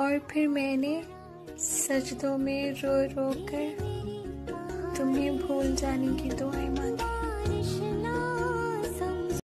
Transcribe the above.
और फिर मैंने सजदों में रो रो कर तुम्हें भूल जाने की दुआएँ मांगी।